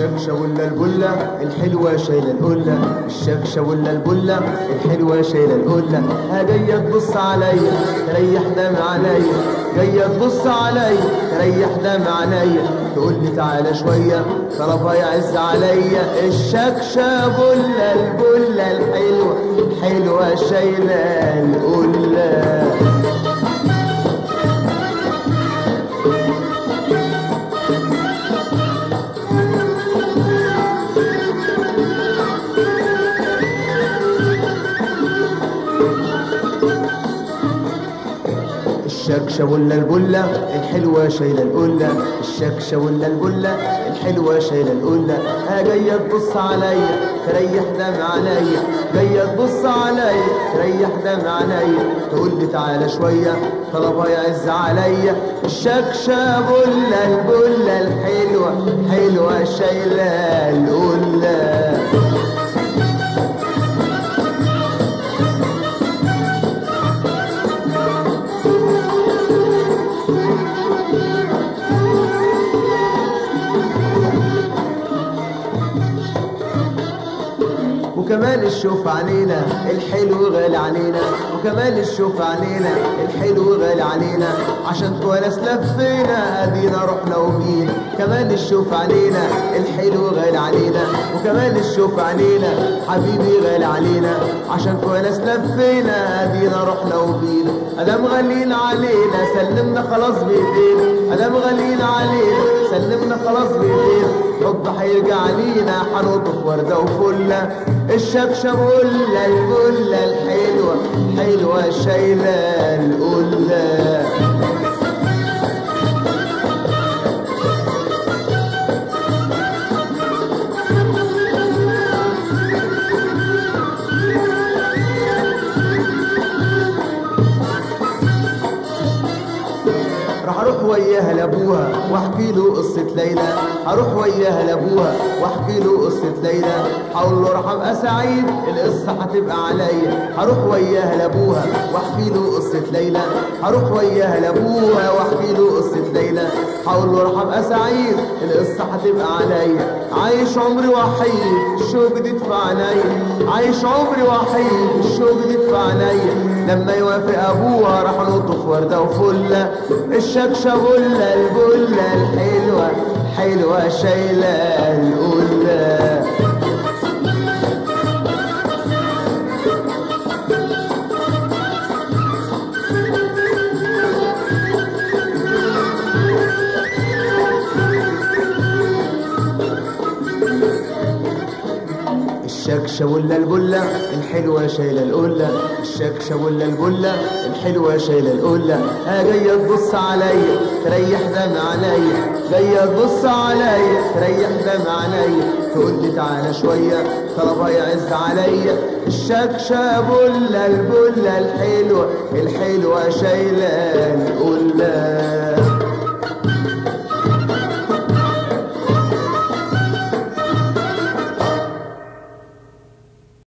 الشكشة ولا البلة الحلوة شايلة القلة الشكشة ولا البلة الحلوة شايلة القلة جاية تبص عليا تريح دم عليا جاية تبص عليا تريح دم عليا تقول لي تعالى شوية طلبها يعز عليا الشكشة بلة البلة الحلوة حلوة شايلة القلة الشكشة ولا البلة الحلوة شايلة القلة. الشكشة ولا البلة الحلوة شايلة القلة. ها جاية تبص عليا تريح دم عليا. جاية تبص عليا تريح دم عليا. تقول لي تعالى شوية طلبها يعز عليا. الشكشة بلة البلة الحلوة حلوة شايلة القلة. وكمان الشوف علينا الحلو غالي علينا. وكمان الشوف علينا الحلو غالي علينا. عشان تونس لفينا أدينا رحنا وجينا كمان الشوف علينا الحلو غالي علينا. وكمان الشوف علينا حبيبي غالي علينا. عشان تونس لفينا أدينا رحنا وجينا ادام غاليين علينا سلمنا خلاص بايدينا ادام غاليين علينا سلمنا خلاص بايدينا حب هيرجع لينا هنقطف وردة وفلة. الشبشب قلة القلة الحلوة حلوة شايلة القلة. وياها لابوها واحكي له قصة ليلى. هروح وياها لابوها واحكي له قصة ليلى. هقول له راح ابقى سعيد؟ القصة هتبقى عليا. هروح وياها لابوها واحكي له قصة ليلى. هروح وياها لابوها واحكي له قصة ليلى. هقول له راح ابقى سعيد؟ القصة هتبقى عليا. عايش عمري وحيد الشوق دي في عينيا عايش عمري وحيد الشوق دي في عينيا لما يوافق ابوها راح نقطف ورده وفلة. الشكشه بله البلة الحلوة حلوة شايلة القله الشكشة ولا البلة الحلوة شايلة القلة. الشكشة ولا البلة الحلوة شايلة القلة. ها جاية تبص عليا تريح دم عليا. جاية تبص عليا تريح دم عليا. تقول لي تعالى شوية طلبها يعز عليا. الشكشة بلة البلة الحلوة الحلوة شايلة القلة.